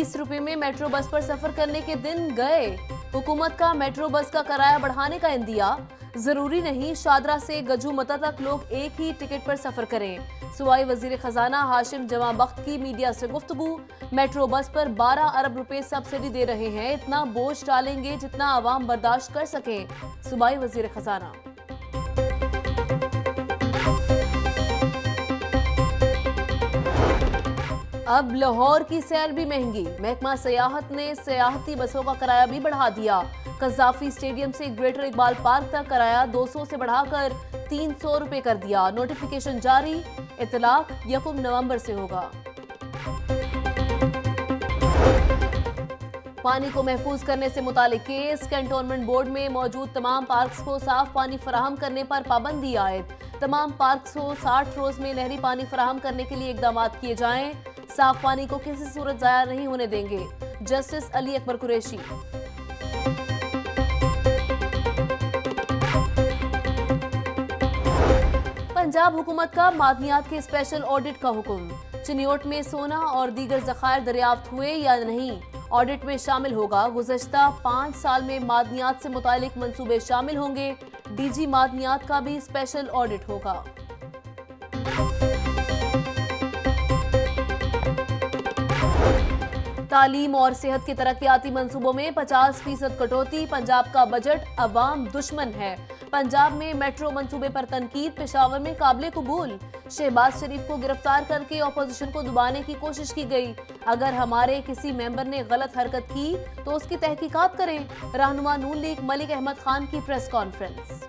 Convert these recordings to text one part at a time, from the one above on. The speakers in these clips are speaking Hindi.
बीस रुपए में मेट्रो बस पर सफ़र करने के दिन गए। हुकूमत का मेट्रो बस का किराया बढ़ाने का इंदिया ज़रूरी नहीं, शादरा से गजू मता तक लोग एक ही टिकट पर सफ़र करें। सुबाई वज़ीर खजाना हाशिम जमा बख्त की मीडिया से गुफ्तगू। मेट्रो बस पर 12 अरब रुपए सब्सिडी दे रहे हैं। इतना बोझ डालेंगे जितना आवाम बर्दाश्त कर सकें। सुबाई वज़ीर खजाना। अब लाहौर की सैर भी महँगी। महकमा सयाहत ने सयाहती बसों का किराया भी बढ़ा दिया। कजाफी स्टेडियम से ग्रेटर इकबाल पार्क तक किराया 200 से बढ़ाकर 300 रुपए कर दिया। नोटिफिकेशन जारी इतलाक यकुम नवंबर से होगा। पानी को महफूज करने से मुतालिक केस। कैंटोनमेंट बोर्ड में मौजूद तमाम पार्क्स को साफ़ पानी फराहम करने पर पाबंदी आयद। तमाम पार्क्स को 60 रोज में नहरी पानी फराहम करने के लिए इकदाम किए जाएँ। साफ़ पानी को किसी सूरत जाया नहीं होने देंगे। जस्टिस अली अकबर कुरैशी। पंजाब हुकूमत का मादनियात के स्पेशल ऑडिट का हुक्म। चिनियोट में सोना और दीगर जखायर दरियाफ्त हुए या नहीं? ऑडिट में शामिल होगा गुजश्ता पाँच साल में मादनियात से मुतालिक मंसूबे शामिल होंगे। डीजी मादनियात का भी स्पेशल ऑडिट होगा। तालीम और सेहत के तरक्याती मंसूबों में 50 फ़ीसद कटौती, पंजाब का बजट अवाम दुश्मन है। पंजाब में मेट्रो मंसूबे पर तनकीद, पेशावर में काबिल कबूल। शहबाज शरीफ को गिरफ़्तार करके अपोजिशन को दबाने की कोशिश की गई। अगर हमारे किसी मेंबर ने गलत हरकत की तो उसकी तहकीकात करें। रहनुमा नून लीग मलिक अहमद खान की प्रेस कॉन्फ्रेंस।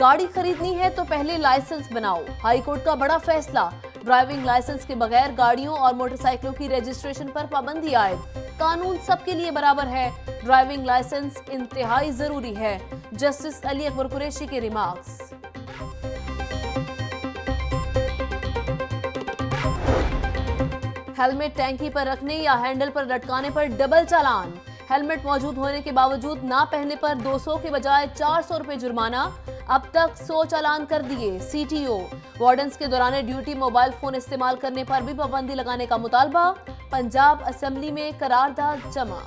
गाड़ी खरीदनी है तो पहले लाइसेंस बनाओ। हाईकोर्ट का बड़ा फैसला। ड्राइविंग लाइसेंस के बगैर गाड़ियों और मोटरसाइकिलों की रजिस्ट्रेशन पर पाबंदी आए। कानून सबके लिए बराबर है। ड्राइविंग लाइसेंस इंतहाई ज़रूरी है। जस्टिस अली अकबर कुरैशी के रिमार्क्स। हेलमेट टैंकी पर रखने या हैंडल पर लटकाने पर डबल चालान। हेलमेट मौजूद होने के बावजूद ना पहनने पर 200 के बजाय 400 रुपए जुर्माना। अब तक 100 चालान कर दिए सीटीओ वार्डन्स के दौरान ड्यूटी मोबाइल फ़ोन इस्तेमाल करने पर भी पाबंदी लगाने का मुतालबा, पंजाब असेंबली में करारदाद जमा।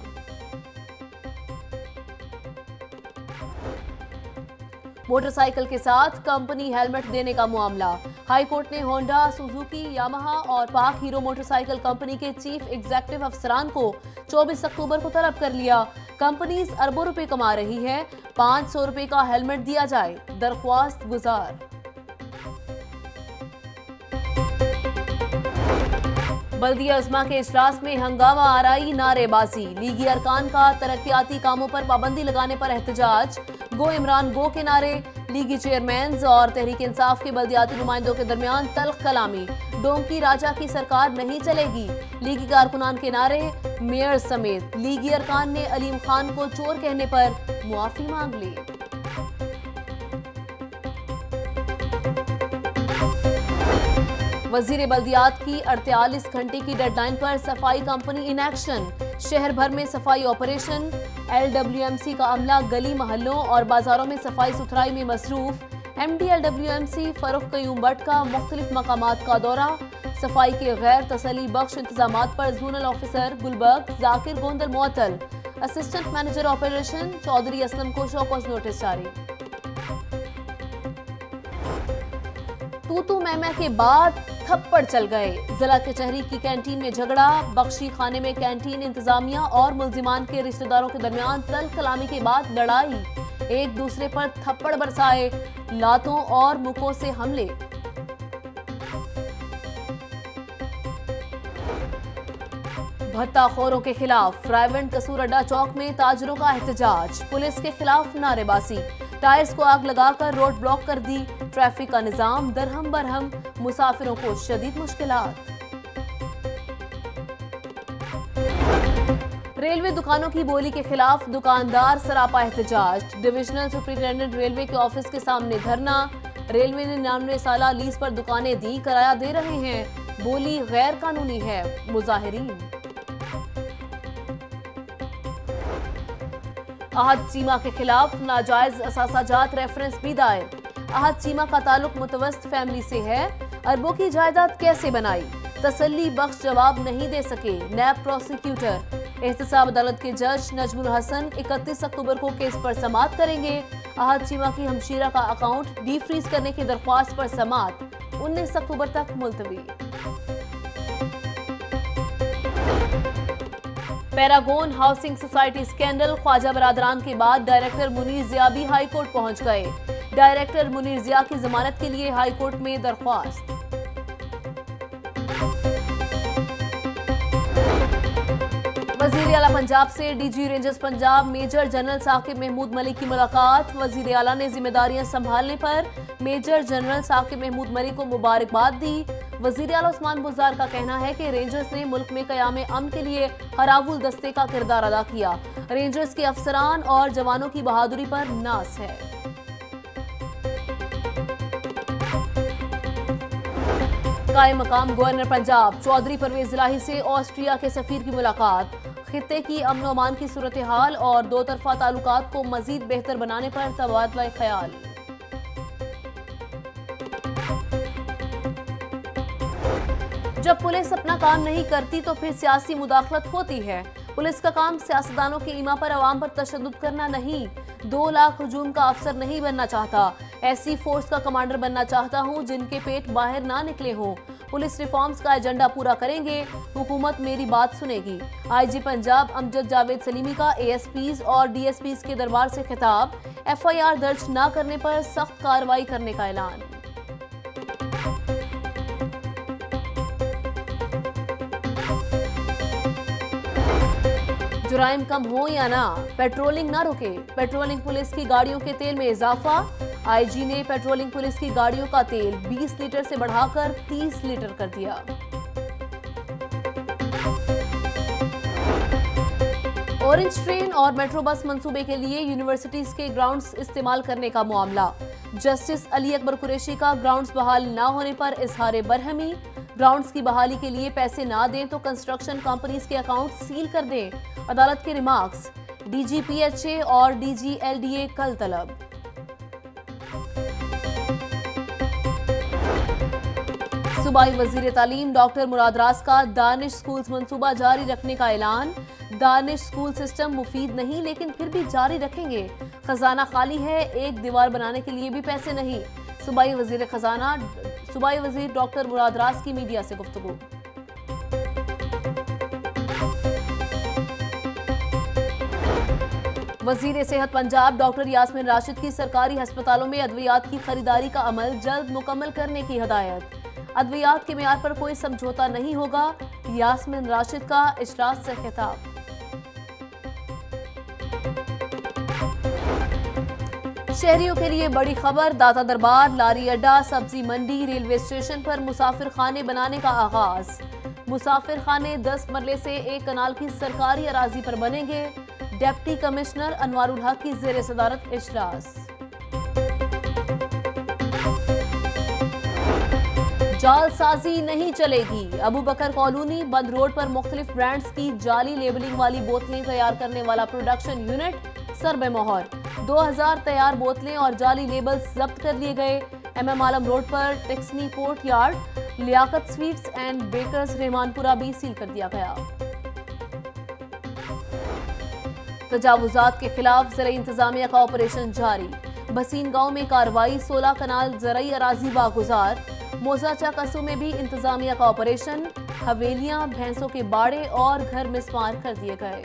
मोटरसाइकिल के साथ कंपनी हेलमेट देने का मामला। हाईकोर्ट ने होंडा, सुजुकी, यामाहा और पाक हीरो मोटरसाइकिल कंपनी के चीफ एग्जेक्टिव अफसरान को 24 अक्टूबर को तलब कर लिया। कंपनीज़ अरबों रुपए कमा रही है। पाँच सौ रुपए का हेलमेट दिया जाए, दरख्वास्त गुजार। बल्दिया अजमा के इजलास में हंगामा आराई नारेबाजी। लीगी अरकान का तरक्याती कामों पर पाबंदी लगाने पर एहतजाज। गो इमरान गो के नारे। लीगी चेयरमैन और तहरीक इंसाफ के बल्दियाती नुमाइंदों के दरमियान तल्ख कलामी। डोंकी राजा की सरकार नहीं चलेगी। लीगी कारकुनान के नारे मेयर समेत लीगी अरकान ने अलीम खान को चोर कहने पर मुआफी मांग ली। वज़ीर बल्दियात की 48 घंटे की डेडलाइन पर सफ़ाई कंपनी इन एक्शन शहर भर में सफ़ाई ऑपरेशन एलडब्ल्यूएमसी का अमला, गली मोहल्लों और बाजारों में सफ़ाई सुथराई में मसरूफ। M D L W M C Farrukh Qayyum Butt का, मुख्तलिफ़ मकाम का दौरा। सफ़ाई के गैर तसली बख्श इंतज़ाम पर zonal officer Gulberg, Zakir Gondal मुअतल assistant manager operation Chaudhry Aslam को शोकॉज नोटिस जारी। तू तू मैमा के बाद थप्पड़ चल गए। जिला कचहरी की कैंटीन में झगड़ा, बख्शी खाने में कैंटीन इंतजामिया और मुलजिमान के रिश्तेदारों के दरमियान तल कलामी के बाद लड़ाई। एक दूसरे पर थप्पड़ बरसाए, लातों और मुखों से हमले। भत्ताखोरों के खिलाफ रायवंड कसूर अड्डा चौक में ताजरों का एहतजाज। पुलिस के खिलाफ नारेबाजी। टायर्स को आग लगाकर रोड ब्लॉक कर दी। ट्रैफ़िक का निज़ाम, दरहम बरहम, मुसाफिरों को शदीद मुश्किल रेलवे दुकानों की बोली के खिलाफ दुकानदार सरापा एहतजाज। डिविजनल सुप्रिंटेंडेंट रेलवे के ऑफ़िस के सामने धरना। रेलवे ने निन्यानवे साल लीज पर दुकानें दी, किराया दे रहे हैं। बोली गैर कानूनी है, मुजाहिरीन। आहद सीमा के खिलाफ नाजायज असाजात रेफरेंस भी दायर। आहद चीमा का ताल्लुक मुतवस्त फैमिली से है। अरबों की जायदाद कैसे बनाई? तसली बख्श जवाब नहीं दे सके नैब प्रोसिक्यूटर। एहतसाब अदालत के जज नजमुल हसन 31 अक्टूबर को केस पर समाप्त करेंगे। आहद चीमा की हमशीरा का अकाउंट डी फ्रीज करने की दरख्वास्त पर समाप्त 19 अक्टूबर तक मुलतवी। Paragon housing society scandal Khawaja बरादरान के बाद डायरेक्टर मुनीर जिया भी हाईकोर्ट पहुँच गए। डायरेक्टर मुनीर जिया की जमानत के लिए हाईकोर्ट में दरख्वास्त। वज़ीर अला पंजाब से DG rangers Punjab major general Saqib Mahmood Malik की मुलाकात। वज़ीर अला ने जिम्मेदारियाँ संभालने पर मेजर जनरल साकिब महमूद मलिक को मुबारकबाद दी। वज़ीर अला उस्मान बुजार का कहना है कि रेंजर्स ने मुल्क में कयाम अम के लिए हरावुल दस्ते का किरदार अदा किया। रेंजर्स के अफसरान और जवानों की बहादुरी पर नाज है। कायम मकाम गवर्नर पंजाब चौधरी परवेज इलाही से ऑस्ट्रिया के सफीर की मुलाकात। खत्े की अमन अमान की सूरत हाल और दो तरफा ताल्लुक को मजीद बेहतर बनाने पर तबादला ख्याल। जब पुलिस अपना काम नहीं करती तो फिर सियासी मुदाखलत होती है। पुलिस का काम सियासतदानों के ईमा पर आवाम पर तशद करना नहीं। दो लाख हजूम का अफसर नहीं बनना चाहता। ऐसी फोर्स का कमांडर बनना चाहता हूँ, जिनके पेट बाहर ना निकले हों। पुलिस रिफॉर्म्स का एजेंडा पूरा करेंगे, हुकूमत मेरी बात सुनेगी। आईजी पंजाब अमजद जावेद सलीमी का एएसपीज और डीएसपीज के दरबार से खिताब। एफआईआर दर्ज न करने पर सख्त कार्रवाई करने का ऐलान। जुराइम कम हो या ना? पेट्रोलिंग ना रुके। पेट्रोलिंग पुलिस की गाड़ियों के तेल में इजाफा। आईजी ने पेट्रोलिंग पुलिस की गाड़ियों का तेल 20 लीटर से बढ़ाकर 30 लीटर कर दिया। ऑरेंज ट्रेन और मेट्रो बस मंसूबे के लिए यूनिवर्सिटीज के ग्राउंड्स इस्तेमाल करने का मामला। जस्टिस अली अकबर कुरेशी का ग्राउंड्स बहाल न होने पर इजहार बरहमी। ग्राउंड्स की बहाली के लिए पैसे ना दें तो कंस्ट्रक्शन कंपनीज़ के अकाउंट सील कर दें। अदालत के रिमार्क्स डीजीपीएचए और डीजीएलडीए कल तलब। सूबाई वज़ीर तालीम डॉक्टर मुराद रास का दानिश स्कूल्स मंसूबा जारी रखने का ऐलान। दानिश स्कूल सिस्टम मुफीद नहीं, लेकिन फिर भी जारी रखेंगे। खजाना खाली है, एक दीवार बनाने के लिए भी पैसे नहीं। सूबाई वज़ीर खजाना सूबाई वज़ीर डॉक्टर मुराद रास की मीडिया से गुफ्तु वज़ीर सेहत पंजाब डॉक्टर यासमिन राशिद की सरकारी अस्पतालों में अद्वियात की खरीदारी का अमल जल्द मुकम्मल करने की हदायत। अद्वियात के मैार पर कोई समझौता नहीं होगा, यासमिन राशिद का इजलास से खिताब। शहरियों के लिए बड़ी खबर, दाता दरबार, लारी अड्डा, सब्ज़ी मंडी, रेलवे स्टेशन पर मुसाफिर खाने बनाने का आगाज़। मुसाफिर खाने दस मरले से एक कनाल की सरकारी अराजी पर बनेंगे। डेप्टी कमिश्नर अनवारुल हक की जेर सदारत इजलास। जालसाजी नहीं चलेगी। अबू बकर कॉलोनी बंद रोड पर मुख्तलिफ़ ब्रांड्स की जाली लेबलिंग वाली बोतलें तैयार करने वाला प्रोडक्शन यूनिट सरब मोहर। 2000 तैयार बोतलें और जाली लेबल्स जब्त कर लिए गए। एम एम आलम रोड पर टेक्सनी courtyard Liaquat sweets and bakers Rehmanpura भी सील कर दिया गया। तजावजात के खिलाफ ज़रिए इंतजामिया का ऑपरेशन जारी। बसीन गाँव में कार्रवाई 16 कनाल ज़रिए अराजी बागुजार। मोजाचा कसू में भी इंतजामिया का ऑपरेशन। हवेलियाँ, भैंसों के बाड़े और घर मिसमार कर दिए गए।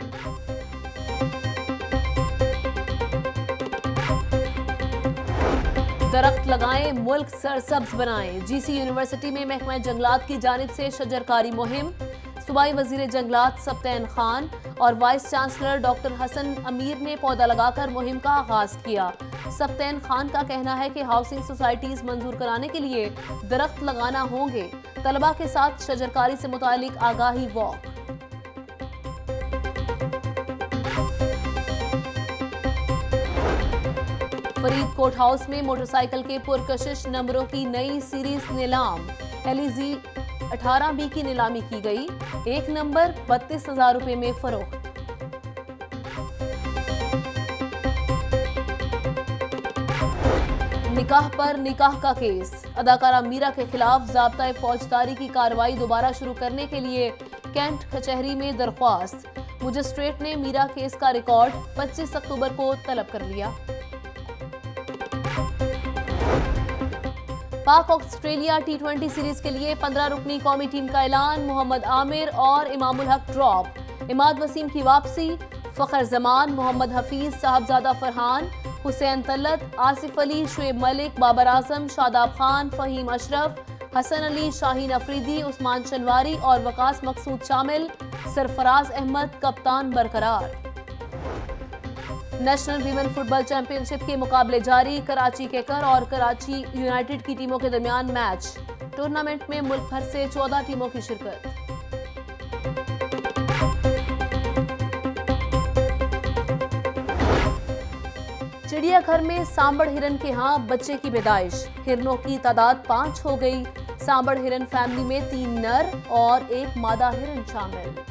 दरख्त लगाएँ, मुल्क सरसब्ज बनाएँ। जीसी यूनिवर्सिटी में महकमा जंगलात की जानब से शजरकारी मुहिम। सूबाई वज़ीर जंगलात सप्तैन खान और वाइस चांसलर डॉक्टर हसन अमीर ने पौधा लगाकर मुहिम का आगाज़ किया। सप्तैन खान का कहना है कि हाउसिंग सोसाइटीज मंजूर कराने के लिए दरख्त लगाना होंगे। तलबा के साथ शजरकारी से मुतालिक आगाही वॉक। फरीदकोट हाउस में मोटरसाइकिल के पुरकशिश नंबरों की नई सीरीज़ नीलाम एलईजी 18 बी की नीलामी की गई। एक नंबर बत्तीस हज़ार रुपए में फरोख्त। निकाह पर निकाह का केस। अदाकारा मीरा के खिलाफ जबता फौजदारी की कार्रवाई दोबारा शुरू करने के लिए कैंट कचहरी में दरख्वास्त। मजिस्ट्रेट ने मीरा केस का रिकॉर्ड 25 अक्टूबर को तलब कर लिया। पाक ऑस्ट्रेलिया टी सीरीज़ के लिए 15 रुकनी कौमी टीम का ऐलान, मोहम्मद आमिर और इमामुल हक ड्रॉप इमाद वसीम की वापसी, फ़खर जमान, मोहम्मद हफीज साहबजादा फरहान, हुसैन तलत आसिफ अली, शुएब मलिक, बाबर आज़म, शादाब खान, फ़हीम अशरफ, हसन अली, शाहीन अफरीदी, उस्मान शनवारी और वकास मकसूद शामिल, सरफराज अहमद, कप्तान बरकरार। नेशनल वीमेन फुटबॉल चैंपियनशिप के मुकाबले जारी, कराची केकर और कराची यूनाइटेड की टीमों के दरमियान मैच। टूर्नामेंट में मुल्क भर से 14 टीमों की शिरकत। चिड़ियाघर में सांबड़ हिरन के यहाँ बच्चे की पैदाइश। हिरनों की तादाद पाँच हो गई। सांबड़ हिरन फैमिली में तीन नर और एक मादा हिरन शामिल।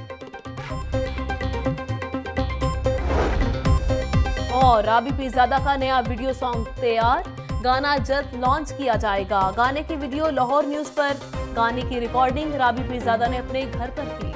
और राबी पीरजादा का नया वीडियो सॉन्ग तैयार। गाना जल्द लॉन्च किया जाएगा। गाने की वीडियो लाहौर न्यूज़ पर। गाने की रिकॉर्डिंग राबी पीरजादा ने अपने घर पर की।